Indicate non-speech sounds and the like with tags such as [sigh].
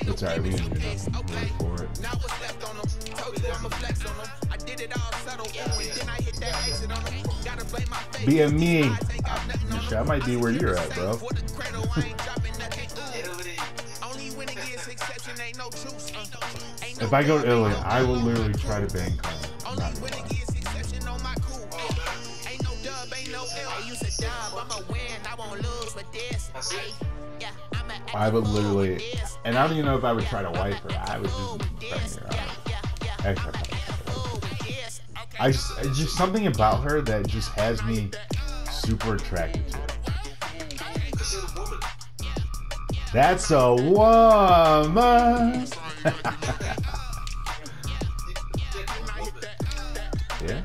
It's alright, we didn't do nothing for it. Now what's left on them? Told you I'ma flex on them. I did it all subtle, ooh, and then I hit that exit on them. Gotta blame my face. Being me, I ain't got nothing on shit, them. I might be where you're at, bro. For the cradle, I ain't dropping nothing, ooh. Only when it gets exception, ain't no truce. uh. Ain't no If I go to dub, Italy, I will literally try to bang Kyle. Only Not when gonna it lie. gets exception on my cool. Ain't no dub, ain't no L. I used to dub, I'ma win, I won't lose with this. Ay, yeah, I'm an I would literally, and I don't even know if I would try to wipe her. I would just her out. I just, just something about her that just has me super attracted to her. That's a woman. [laughs] yeah.